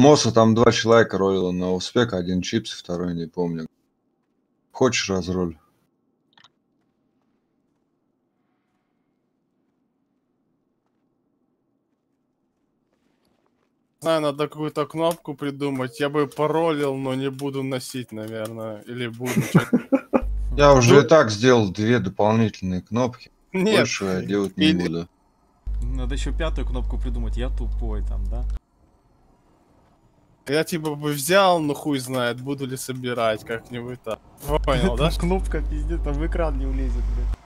Моса там два человека ролило на успех, один чипс, второй не помню. Хочешь разроль? знаю, надо какую-то кнопку придумать. Я бы паролил, но не буду носить, наверное. Или буду. Я уже и так сделал две дополнительные кнопки. Нет. Больше я делать не буду. Надо еще пятую кнопку придумать. Я тупой там, да? Я типа бы взял, ну хуй знает, буду ли собирать как-нибудь так. Понял, да? Кнопка пиздец, там в экран не улезет, блядь.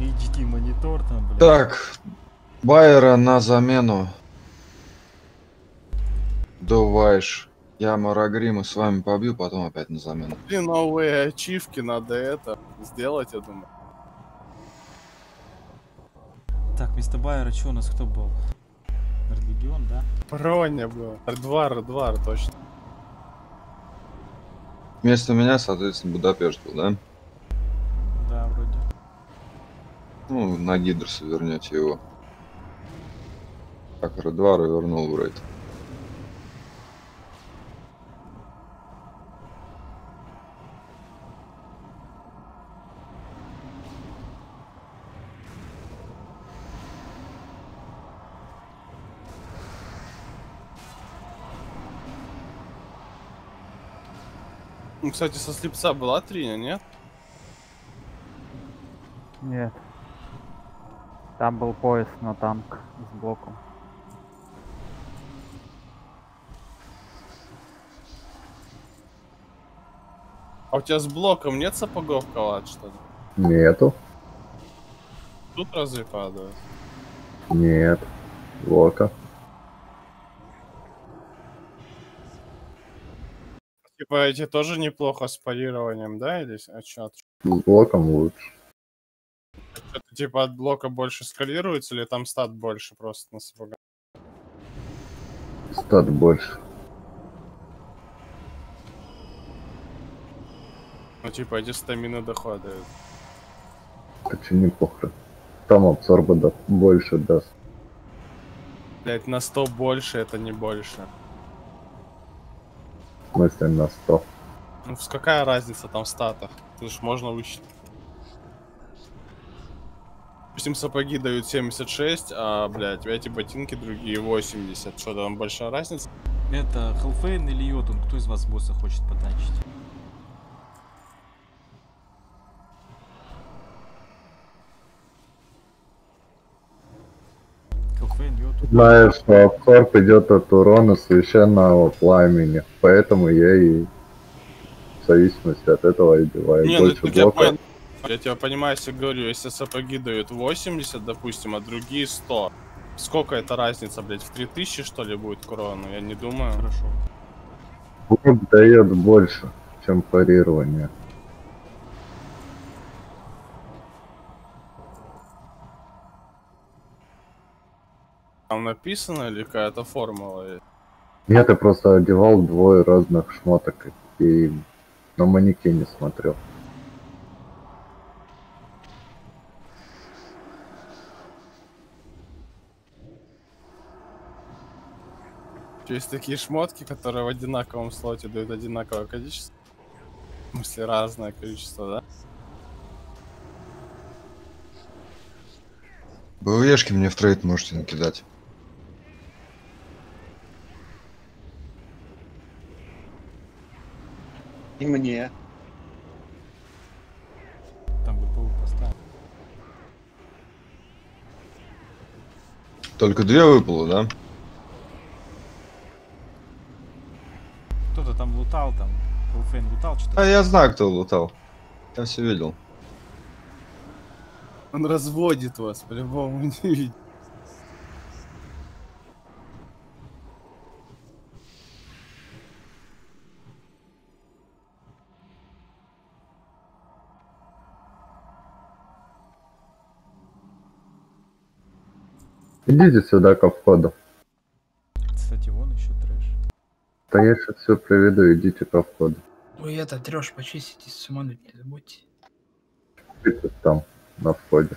HDD монитор там, блядь. Так, Байера на замену. Дувайш. Я Марагрима с вами побью, потом опять на замену. Блин, новые ачивки надо это сделать, я думаю. Так, вместо Байера что у нас кто был? Религион, да? Броня был. Р2, Р2, точно. Вместо меня, соответственно, Будапешт был, да? Да, вроде. Ну, на Гидроса вернете его. Так, Р2 вернул в Кстати, со слепца была триня, нет? Нет. Там был пояс на танк с блоком. А у тебя с блоком нет сапогов калат, что ли? Нету. Тут разве падают? Нет. Лока. Типа эти тоже неплохо с парированием, да? Или с- а чё? Локом лучше. Это типа от блока больше скалируется или там стат больше просто на сапогах? Стат больше. Ну типа эти стамины доходят. Очень неплохо. Там абсорба больше даст. Блять, на 100 больше это не больше. Смысле на 100. Ну с- какая разница там в статах? Ты ж можно высчитать. Допустим, сапоги дают 76, а, блядь, эти ботинки другие 80. Что там большая разница? Это Хелфейн или Йотун? Кто из вас босса хочет потанчить? Знаешь, что абсорб идет от урона священного пламени. Поэтому я и в зависимости от этого одеваю Не, ну больше я, блока. пон- я тебя понимаю, если говорю, если сапоги дают 80, допустим, а другие 100. Сколько это разница, блядь, в 3000 что ли будет к урону? Я не думаю. Хорошо. Блок дает больше, чем парирование. Там написано или какая-то формула? есть? Нет, я просто одевал двое разных шмоток и на манекене смотрел. Есть такие шмотки, которые в одинаковом слоте дают одинаковое количество. В смысле, разное количество, да? БВЕшки мне в трейд можете накидать. И мне. Там ГПУ поставил. Только две выпало, да? Кто-то там лутал, там. Хелфейн лутал что-то. А я знаю, кто лутал. Я все видел. Он разводит вас, по-любому не видит. Идите сюда ко входу. Кстати, вон еще трэш. Да я сейчас все приведу, идите ко входу. Ой, это трешь, почистите, сумануть не забудьте. Там, на входе.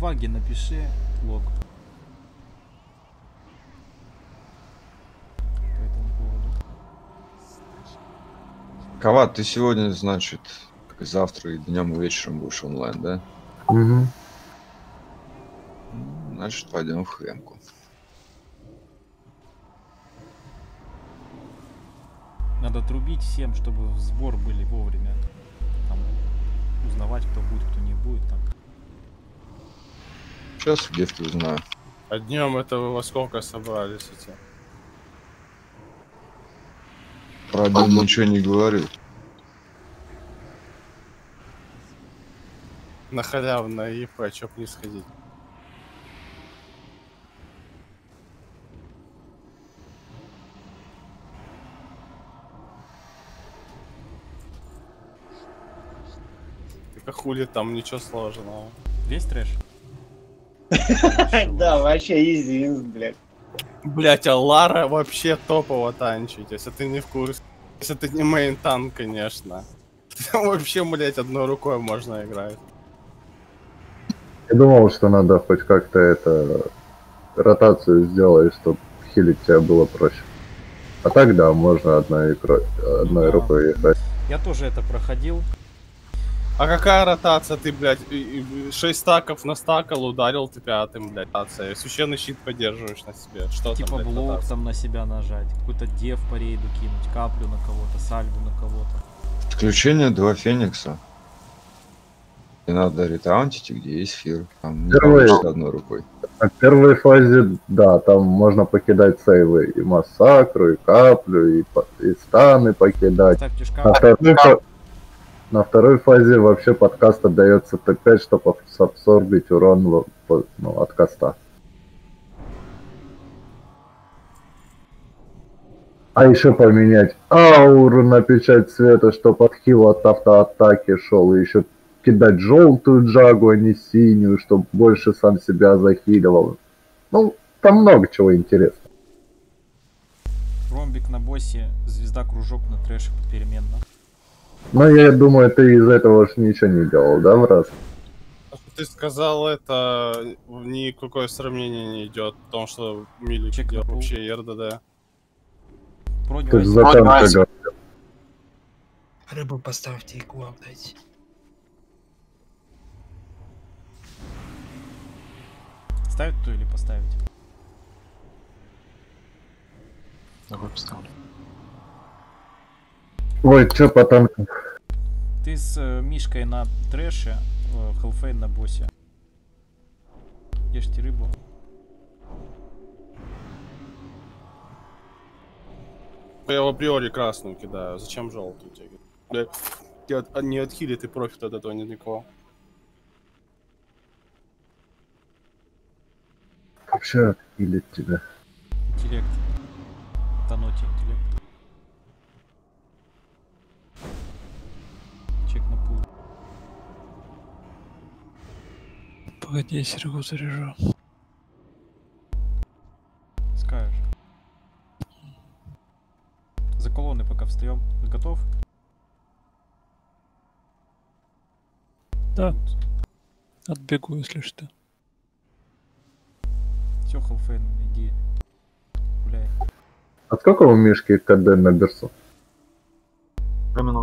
Ваге напиши лог. По этому поводу. Кават, ты сегодня, значит, как и завтра и днем и вечером будешь онлайн, да? Угу. Значит, пойдем в хремку. Надо трубить всем, чтобы в сбор были вовремя. Там, узнавать, кто будет, кто не будет. Там. Сейчас в гефте узнаю. А днем это вы во сколько собрались эти? Про дом ничего не говорю. На халявное ИП, чё б не сходить? А хули там ничего сложного. Весь трэш? Да, вообще easy, блядь. Блять, а Лара вообще топово танчить, если ты не в курсе. Если ты не main tank, конечно. Там вообще, блять, одной рукой можно играть. Я думал, что надо хоть как-то это ротацию сделать, чтобы хилить тебя было проще. А так да, можно одной, икро- одной да. рукой играть. Я тоже это проходил. А какая ротация? Ты, блядь, 6 стаков настакал, ударил ты пятым, блядь, ротация. Священный щит поддерживаешь на себе. Что Типа там, блядь, блок ротация? там на себя нажать. Какой-то дев по рейду кинуть. Каплю на кого-то, сальву на кого-то. Подключение два Феникса. И надо ретаунтить, где есть фир. Там Первый- одной рукой. На первой фазе, да, там можно покидать сейвы и массакру, и каплю, и, и станы покидать. Ставьте На шкаф. второй, фа- на второй фазе вообще под каст отдается Т5, чтобы абсорбить урон ну, от каста. А еще поменять ауру на печать света, чтобы отхил от автоатаки шел, и еще кидать желтую джагу, а не синюю, чтобы больше сам себя захиливал. Ну, там много чего интересного. Ромбик на боссе, звезда кружок на трэше переменно. Но я думаю, ты из этого ж ничего не делал, да, в раз? Ты сказал это, никакое сравнение не идет в том, что Милик Чек делал вообще РДД. Ты же за танка говорил. Рыбу поставьте и кулак дайте. Ставить то или поставить? Ой, чё по танкам? Ты с э, Мишкой на трэше, э, Хелфейн на боссе. Ешьте рыбу. Я в априори красную кидаю, зачем желтую тебе? Тебе от- не отхилит и профит от этого нет никакого. Вообще отхилит тебя. Интеллект. Тоноте интеллект. Погоди, я Серегу заряжу. Скажешь. За колонны пока встаем. Готов? Да. Отбегу, если что. Все, Хелфейн, иди. Гуляй. А сколько у Мишки КД на берсу?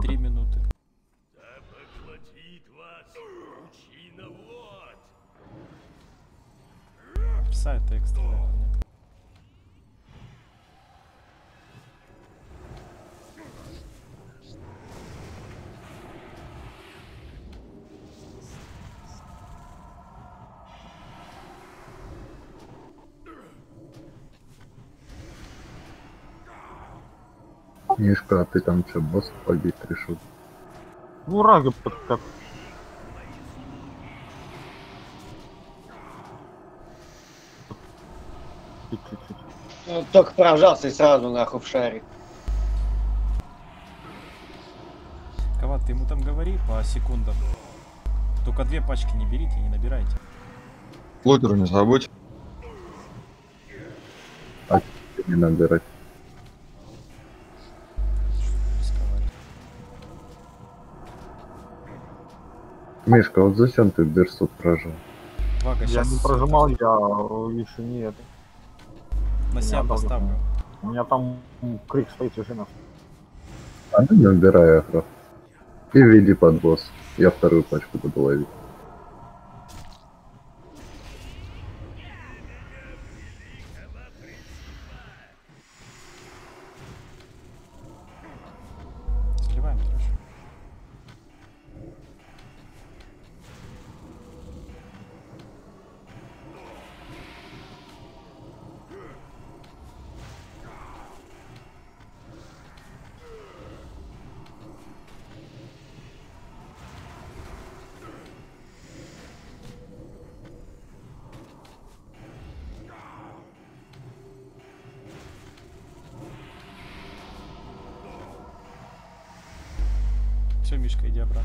Три минуты. Пса это экстренная хуйня. Мишка, а ты там что, босс побить решил? Ну, рага как чуть-чуть. Ну, только прожался и сразу нахуй в шарик. Кават, ты ему там говори по секундам. Только две пачки не берите, не набирайте. Лутер не забудь. Не набирать. Мишка, вот зачем ты берсу прожил? Вага, Я не прожимал, я э, еще не это. На себя Я поставлю. У меня там крик стоит совершенно. А ну не убирай агро. И веди под босс. Я вторую пачку буду ловить. Все, Мишка, иди обратно.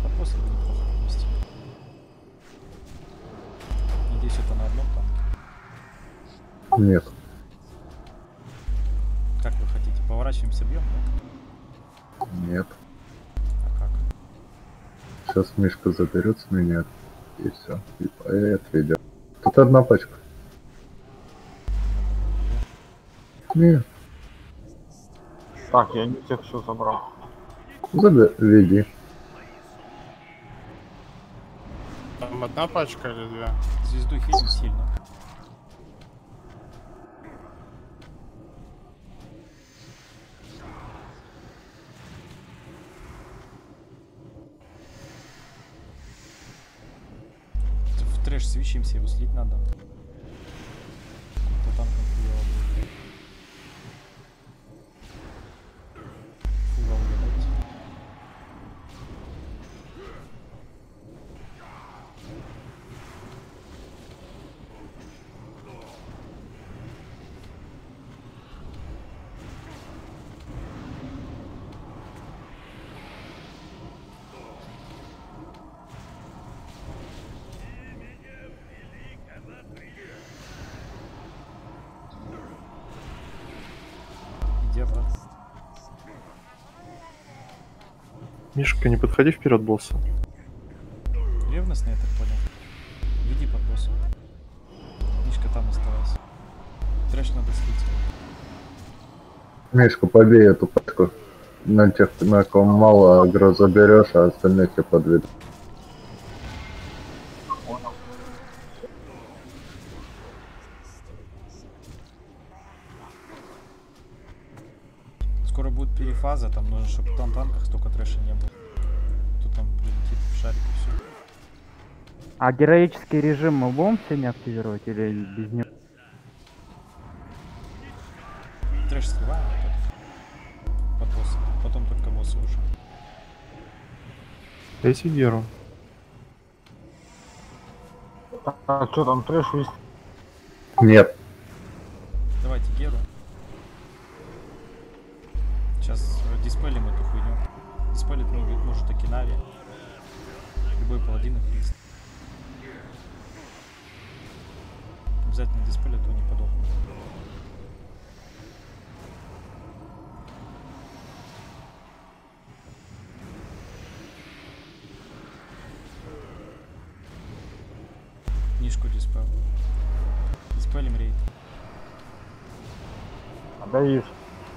Под босса бы неплохо вместе. Надеюсь, это на одном танке. Нет. Как вы хотите? Поворачиваемся, бьем, да? Нет. А как? Сейчас Мишка заберет с меня. И все. И отведет. Тут одна пачка. Нет. Так, я не всех все забрал. Заведи. Там одна пачка или две? Звезду хилим сильно. Свечимся, его слить надо. Мишка, не подходи вперед босса. Ревностный, я так понял. Веди под боссом. Мишка там оставайся. Трэш надо слить. Мишка, побей эту пачку. На тех, на ком мало агро заберешь, а остальных я подведу. Скоро будет перефаза, там нужно, чтобы в танках столько трэша не было. Тут там прилетит в шарик и все. А героический режим мы будем сегодня активировать или без него? Трэш сливаем вот под босса. Потом только босса уже. Эти Геру. Так, что там трэш есть? Нет.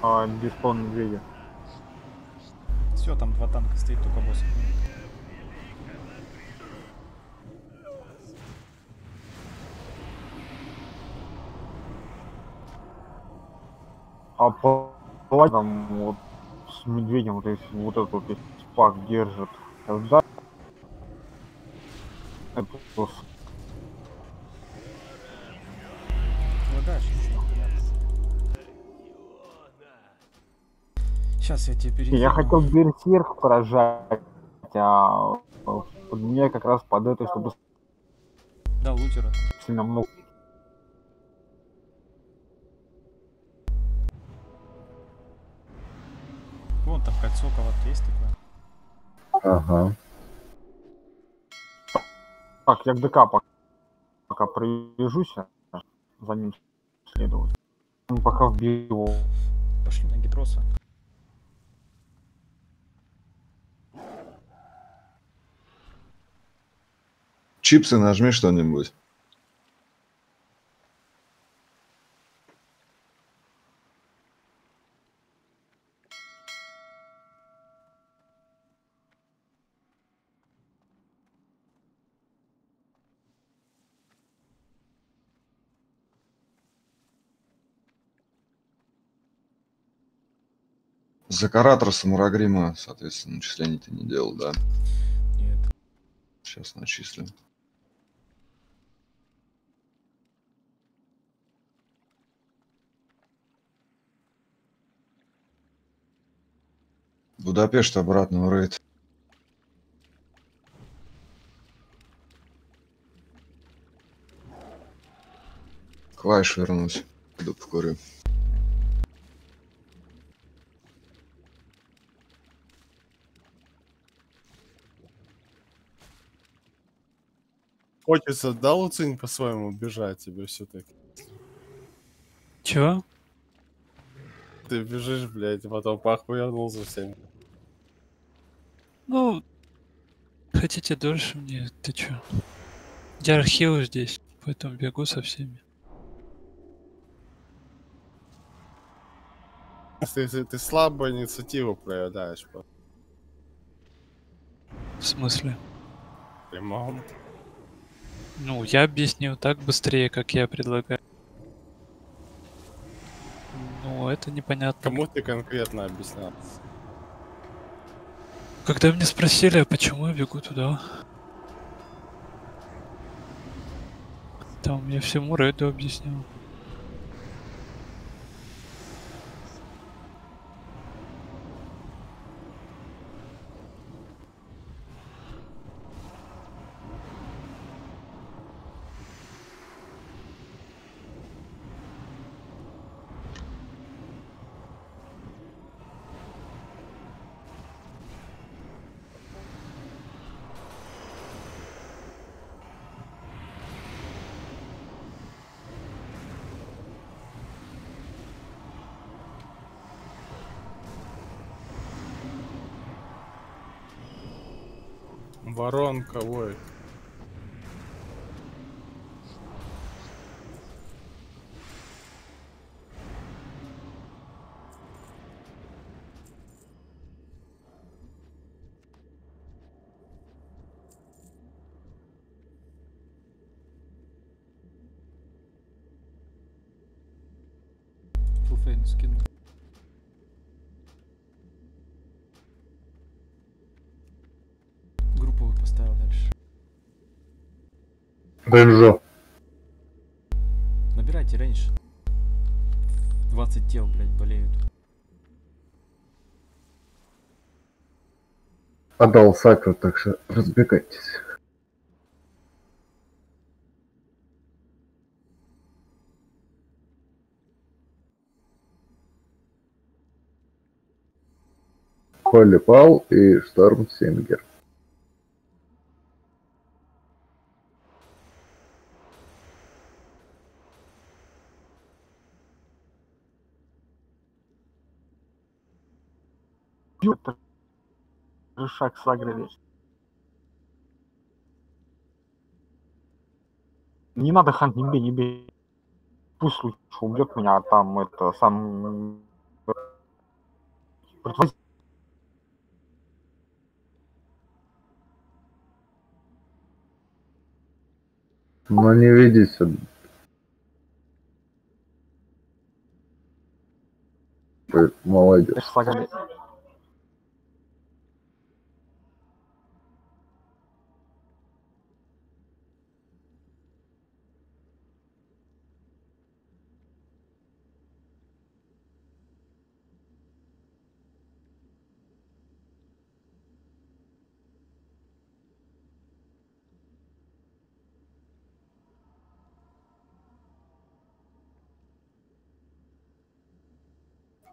А, диспон медведя. Все, там два танка стоит, только босс. А по там вот с медведем вот если вот этот вот пак держит. Тогда я хотел берсерк поражать, а под мне как раз под это, чтобы Да, лутера. сильно много. Вон там кольцо кого-то есть такое. Ага. Так, я к ДК пока, пока привяжусь, а за ним следовать. Он пока вбил его. Пошли на гидроса. Чипсы нажми что-нибудь. Закаратор Самурагрима, соответственно, начислений ты не делал, да? Нет. Сейчас начислим. Будапешт обратно в рейд. Клавиш вернусь. Иду покурю. Хочется, да, Луцинь, по-своему бежать тебе все-таки. Чего? Ты бежишь, блядь, потом похуянул за всеми. Ну, хотите дольше мне? Ты чё? Я архив здесь, поэтому бегу со всеми. Ты, ты, ты слабую инициативу проявляешь, по В смысле? прямому. Ну, я объяснил так быстрее, как я предлагаю. Ну, это непонятно. Кому ты конкретно объяснял? Когда меня спросили, а почему я бегу туда? Там я всему рейду объяснял. Воронка, ой. Ренжо. Набирайте рейндж. 20 тел, блядь, болеют. Отдал сакру, так что разбегайтесь. Холли Пал и Шторм Сингер. Это шаг сагрили. Не надо хант, не бей, не бей. Пусть лучше убьет меня, а там это сам... Но не ведись. Ой, Молодец. сагрили.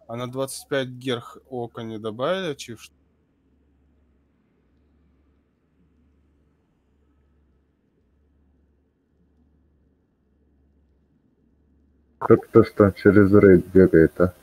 А на 25 герх око не добавили чиф? Как-то что через рейд бегает, а?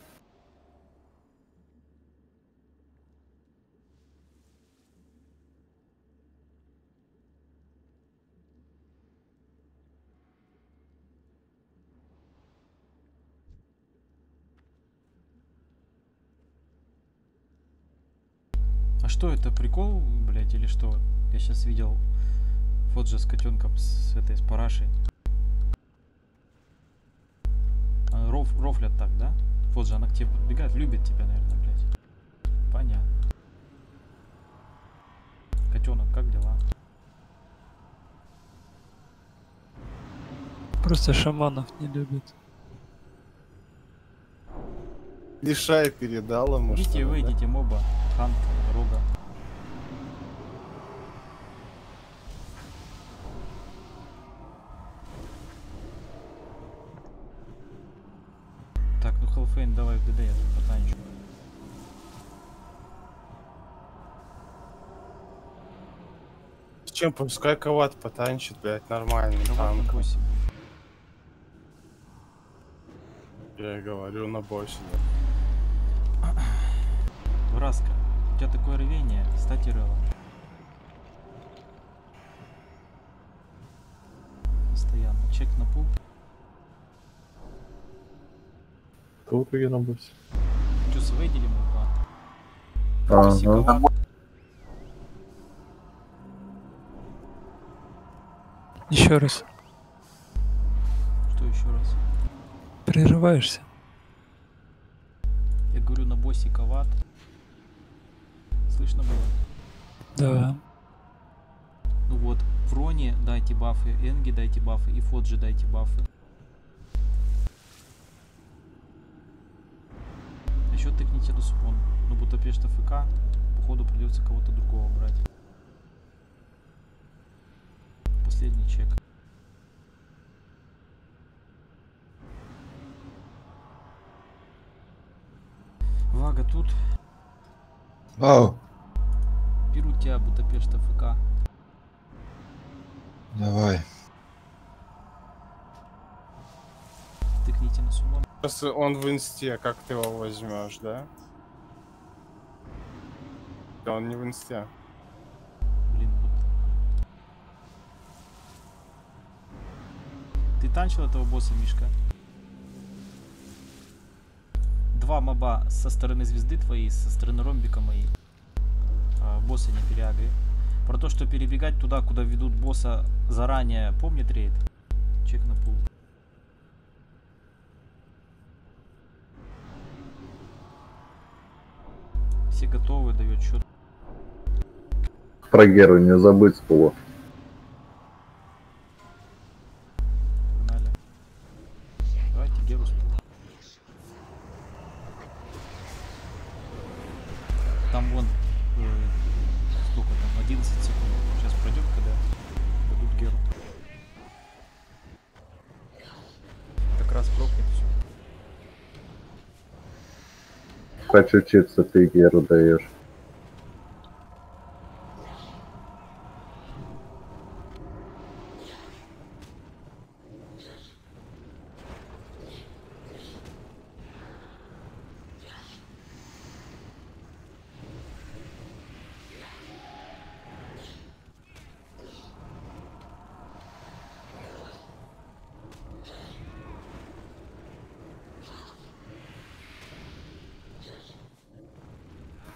Что это, прикол, блядь, или что? Я сейчас видел Фоджа с котенком с этой, с парашей. А, Роф, рофлят так, да? Фоджа, она к тебе подбегает, любит тебя, наверное, блядь. Понятно. Котенок, как дела? Просто шаманов не любит. Лишай передал ему. Идите, ли, да? выйдите, моба. Хант, рога. Так, ну Хелфейн, давай в ДД, я тут потанчу. Чем пускай коват потанчит, блядь, боссе будет. Я говорю на боссе. Враска, у тебя такое рвение, стать Ирелла. Постоянно. Чек на пул. Кто в итоге на боссе? Чувство выделим его. Ага. Еще раз. Что еще раз? Прерываешься. Да. Ну вот, Фроне дайте бафы, Энги дайте бафы и Фоджи дайте бафы. Еще тыкните до спон. Ну Будапешт ФК, походу придется кого-то другого брать. Последний чек. Вага тут. Ау, Просто он в инсте, как ты его возьмешь, да? Да он не в инсте. Блин, вот. Ты танчил этого босса, Мишка? Два моба со стороны звезды твоей, со стороны ромбика моей. А, босса не переагри. Про то, что перебегать туда, куда ведут босса заранее, помнит рейд? Чек на пул. Все готовы, дает счет. Про Геру не забыть спуло. Ты Геру даешь.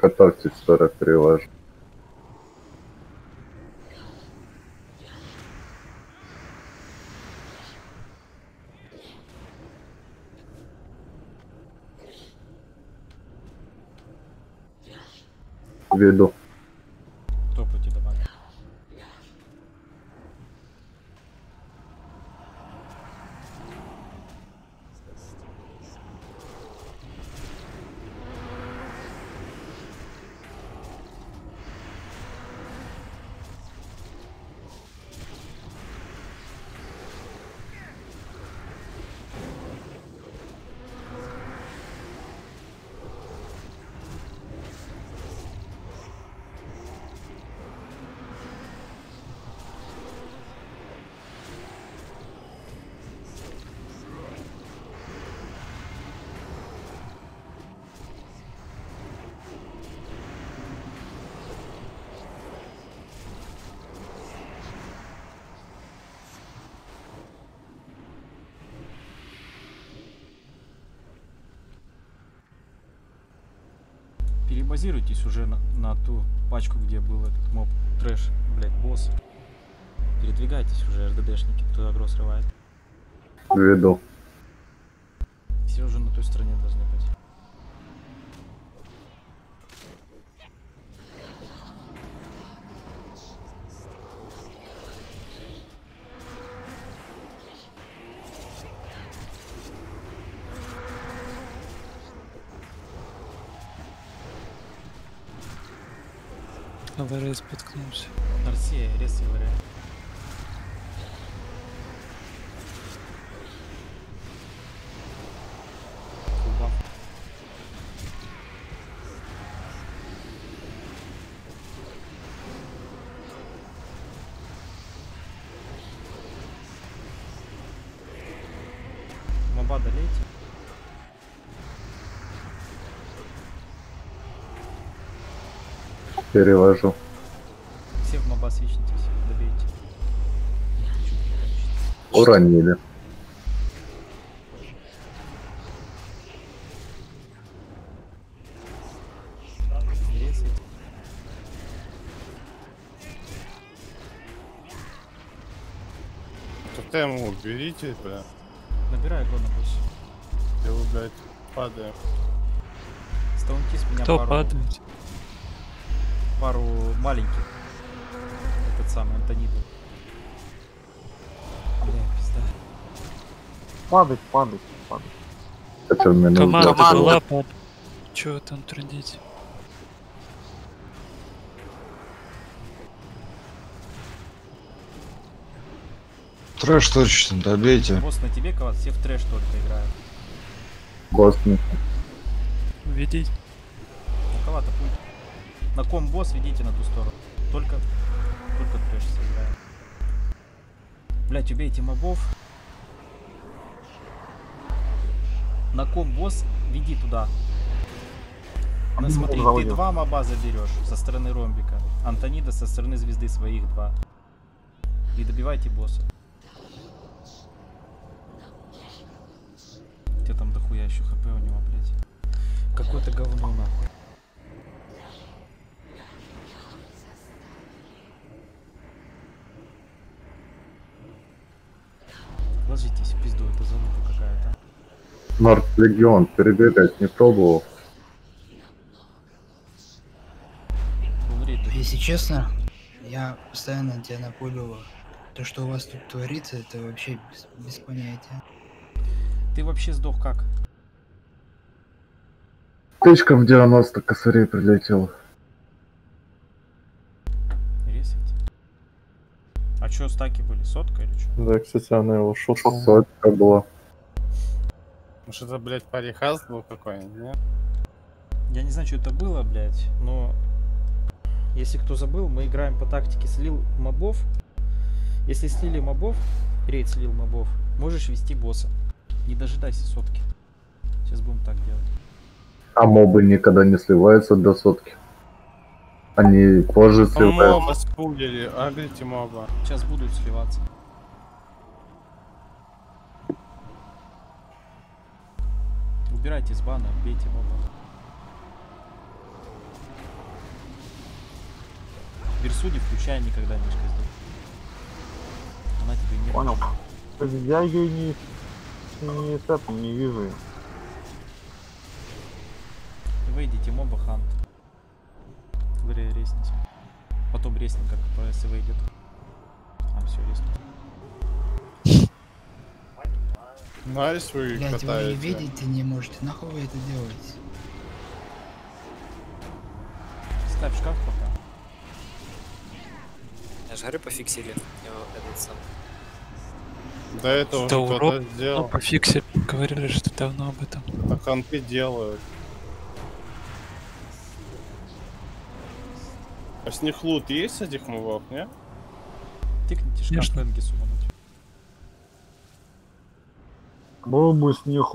Готовьтесь 43 ваш. Веду. Перебазируйтесь уже на, на ту пачку, где был этот моб трэш, блять, босс. Передвигайтесь уже, РДДшники, кто агро срывает. Веду. Все уже на той стороне должны быть. АВР споткнулся. Нарсия, рез говоря. Кубав. Моба долейте. Перевожу. Свечнитесь, добейте. Уронили. Тотем уберите, бля. Набирай агро на босс. Я блядь, падаем. Стаунки с меня Кто пару, падает? пару маленьких. Самый Антониду. Бля, пизда. Падать, падать, падать. Это минус Команда была под... Чего там трудить? Трэш точно, добейте. Босс на тебе, Кават, все в трэш только играют. босс. Увидеть? На Кавата пульт. На ком босс, ведите на ту сторону. Только, только трэш сыграет. Блять, убейте мобов. На ком босс, веди туда. Ну, смотри, ты два моба заберешь со стороны ромбика. Антонида со стороны звезды своих два. И добивайте босса. Где там дохуя еще хп у него, блядь? Какое-то говно нахуй. Ложитесь пизду, это залупа какая-то. Норд Легион перебегать не пробовал. Если честно, я постоянно тебя напуливаю. То, что у вас тут творится, это вообще без, без понятия. Ты вообще сдох как? Тычка в 90 косарей прилетел. Чё, стаки были? Сотка или что? Да, кстати, она его шотнула. Сотка была. Может это, блядь, парихаст был какой-нибудь, не? Я не знаю, что это было, блядь, но если кто забыл, мы играем по тактике слил мобов. Если слили мобов, рейд слил мобов, можешь вести босса. Не дожидайся сотки. Сейчас будем так делать. А мобы никогда не сливаются до сотки. Они позже сливаются. Моба спулили, агрите моба. Сейчас будут сливаться. Убирайте с бана, бейте моба. Версуди включай никогда мишка здесь. Она тебе не Понял. Я ее не, не, этого не вижу. Выйдите моба хант. Ресните. Потом реснем, как ПС выйдет. А, все, реснут. Найс вы Блять, вы и катаете. видите не можете. Нахуй вы это делаете? Ставь шкаф пока. Я же говорю, пофиксили его этот сам. До этого Да урок. кто-то Ну, сделал. по фиксе говорили, что давно об этом. А конты делают. А с них лут есть с этих мувов, не? Тыкните шкаф. Энгису. Был бы с них